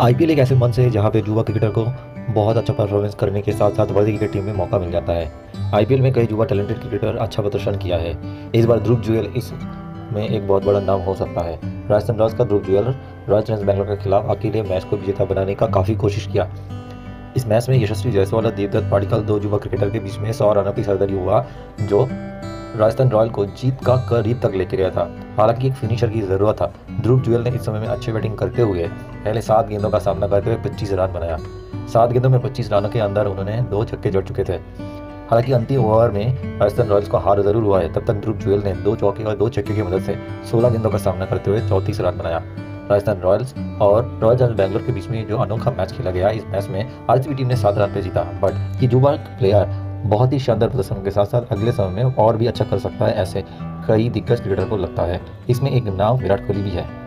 IPL एक ऐसे मंच है जहाँ पे युवा क्रिकेटर को बहुत अच्छा परफॉर्मेंस करने के साथ साथ वर्ल्ड क्रिकेट टीम में मौका मिल जाता है। आईपीएल में कई युवा टैलेंटेड क्रिकेटर अच्छा प्रदर्शन किया है। इस बार ध्रुव जुएल इस में एक बहुत बड़ा नाम हो सकता है। राजस्थान रॉयल्स का ध्रुव जुएल रॉयल चैलेंज बैंगलोर के खिलाफ अकेले मैच को विजेता बनाने का काफ़ी कोशिश किया। इस मैच में यशस्वी जायसवाल और देवदत्त पाडिकल दो युवा क्रिकेटर के बीच में सौ रनों की सरदारी हुआ, जो राजस्थान रॉयल को जीत का करीब तक लेके गया था। हालाँकि एक फिनिशर की ज़रूरत था। ध्रुव जुएल ने इस समय में अच्छी बैटिंग करते हुए पहले सात गेंदों का सामना करते हुए पच्चीस रन बनाया। सात गेंदों में पच्चीस रनों के अंदर उन्होंने दो छक्के जड़ चुके थे। हालाँकि अंतिम ओवर में राजस्थान रॉयल्स को हार ज़रूर हुआ है, तब तक ध्रुव जुएल ने दो चौके और दो छक्के की मदद से सोलह गेंदों का सामना करते हुए चौंतीस रन बनाया। राजस्थान रॉयल्स और रॉयल चैलेंज बैंगलोर के बीच में जो अनोखा मैच खेला गया, इस मैच में आरसीबी टीम ने सात रन पे जीता। बट युवा प्लेयर बहुत ही शानदार प्रदर्शन के साथ साथ अगले समय में और भी अच्छा कर सकता है ऐसे कई दिग्गज क्रिकेटर को लगता है। इसमें एक नाम विराट कोहली भी है।